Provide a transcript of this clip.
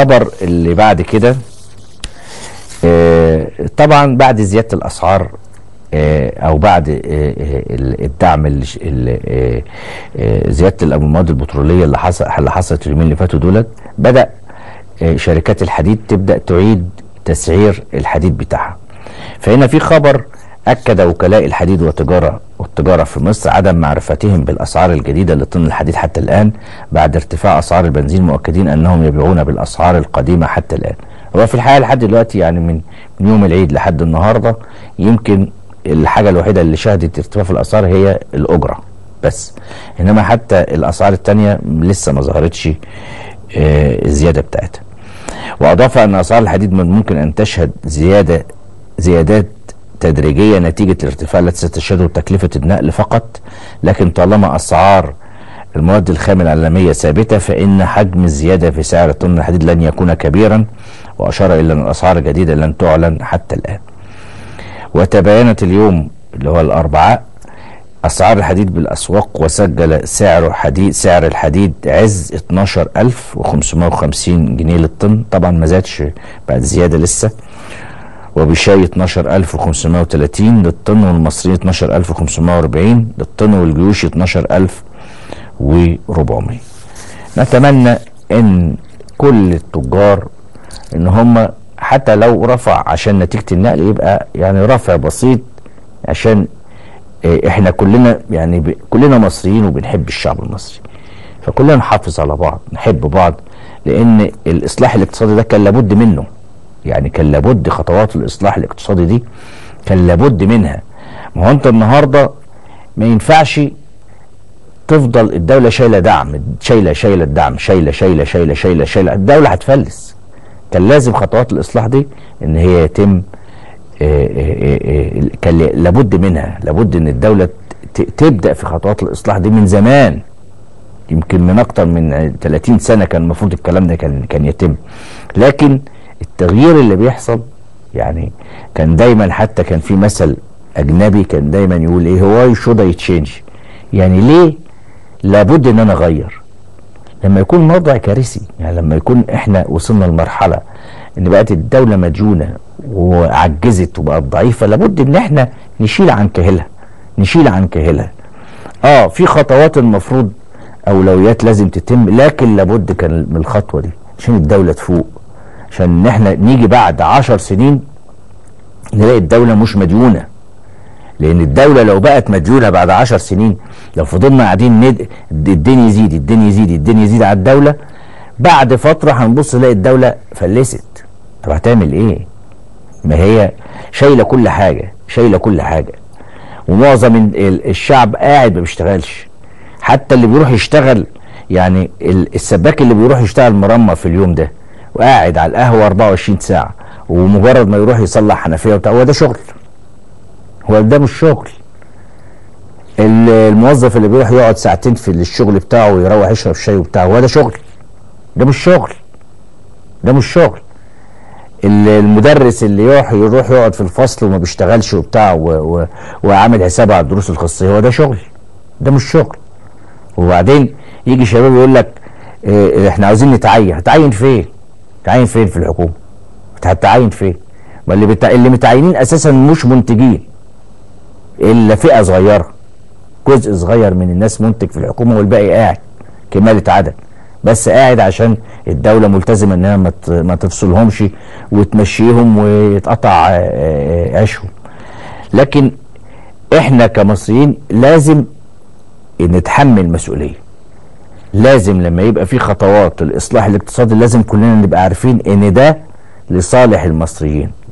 الخبر اللي بعد كده آه، طبعا بعد زيادة الأسعار آه، أو بعد آه، الدعم زيادة المواد البترولية اللي حصل اللي حصلت اليومين اللي فاتوا دولت بدأ شركات الحديد تبدأ تعيد تسعير الحديد بتاعها. فهنا في خبر أكد وكلاء الحديد والتجارة والتجارة في مصر عدم معرفتهم بالأسعار الجديدة لطن الحديد حتى الآن بعد ارتفاع أسعار البنزين مؤكدين أنهم يبيعون بالأسعار القديمة حتى الآن. هو في الحقيقة لحد دلوقتي يعني من من يوم العيد لحد النهارده يمكن الحاجة الوحيدة اللي شهدت ارتفاع في الأسعار هي الأجرة بس. إنما حتى الأسعار التانية لسه ما ظهرتش آه، الزيادة بتاعتها. وأضاف أن أسعار الحديد من الممكن أن تشهد زيادة زيادات تدريجية نتيجة الارتفاع التي ستشهده تكلفة النقل فقط لكن طالما أسعار المواد الخام العالمية ثابتة فإن حجم الزيادة في سعر طن الحديد لن يكون كبيرا وأشار إلى أن الأسعار الجديدة لن تعلن حتى الآن. وتباينت اليوم اللي هو الأربعاء أسعار الحديد بالأسواق وسجل سعر حديد سعر الحديد عز 12550 جنيه للطن. طبعا ما زادش بعد زيادة لسه. وبشاي 12530 للطن والمصري 12540 للطن والجيوشي 12400 نتمنى إن كل التجار إن هم حتى لو رفع عشان نتيجة النقل يبقى يعني رفع بسيط عشان إيه، إحنا كلنا يعني. كلنا مصريين وبنحب الشعب المصري فكلنا نحافظ على بعض نحب بعض لأن الإصلاح الاقتصادي ده كان لابد منه يعني كان لابد خطوات الإصلاح الاقتصادي دي كان لابد منها. ما هو انت النهارده ما ينفعش تفضل الدولة شايلة دعم شايلة شايلة الدعم شايلة شايلة شايلة شايلة شايلة. الدولة هتفلس. كان لازم خطوات الإصلاح دي إن هي يتم آه، آه، آه، كان لابد منها. لابد إن الدولة تبدأ في خطوات الإصلاح دي من زمان. يمكن من أكتر من 30 سنة كان المفروض الكلام ده كان كان يتم. لكن التغيير اللي بيحصل يعني كان دايما حتى كان في مثل أجنبي كان دايما يقول إيه why should I change يعني ليه لابد إن أنا أغير؟ لما يكون موضع كارثي يعني لما يكون إحنا وصلنا لمرحلة إن بقت الدولة مديونه وعجزت وبقت ضعيفة لابد إن إحنا نشيل عن كاهلها نشيل عن كاهلها. آه في خطوات المفروض أولويات لازم تتم لكن لابد كان من الخطوة دي عشان الدولة تفوق. عشان ان إحنا نيجي بعد عشر سنين نلاقي الدولة مش مديونة. لأن الدولة لو بقت مديونة بعد عشر سنين لو فضلنا قاعدين ند... الدين يزيد الدين يزيد الدين يزيد على الدولة بعد فترة هنبص نلاقي الدولة فلست. طب هتعمل إيه؟ ما هي شايلة كل حاجة شايلة كل حاجة. ومعظم ال- الشعب قاعد ما بيشتغلش. حتى اللي بيروح يشتغل يعني ال- السباك اللي بيروح يشتغل مرمى في اليوم ده. وقاعد على القهوة 24 ساعة ومجرد ما يروح يصلح حنفية وبتاع هو ده شغل. هو ده مش شغل. ال- الموظف اللي بيروح يقعد ساعتين في الشغل بتاعه ويروح يشرب شاي وبتاع هو ده شغل. ده مش شغل. ده مش شغل. ال- المدرس اللي يروح يروح يقعد في الفصل وما بيشتغلش وبتاع وعامل حسابه على الدروس الخصوصيه هو ده شغل. ده مش شغل. وبعدين يجي شباب يقول لك إيه إحنا عاوزين نتعين. هتعين فين؟ تعين فين في الحكومة؟ هتعين فين؟ ما اللي بتاع اللي متعينين أساسا مش منتجين. إلا فئة صغيرة. جزء صغير من الناس منتج في الحكومة والباقي قاعد. كمالة عدد. بس قاعد عشان الدولة ملتزمة إنها ما ما تفصلهمش وتمشيهم ويتقطع آه، آه، عيشهم. لكن إحنا كمصريين لازم نتحمل مسؤولية. لازم لما يبقى في خطوات الاصلاح الاقتصادي لازم كلنا نبقى عارفين إن ده لصالح المصريين.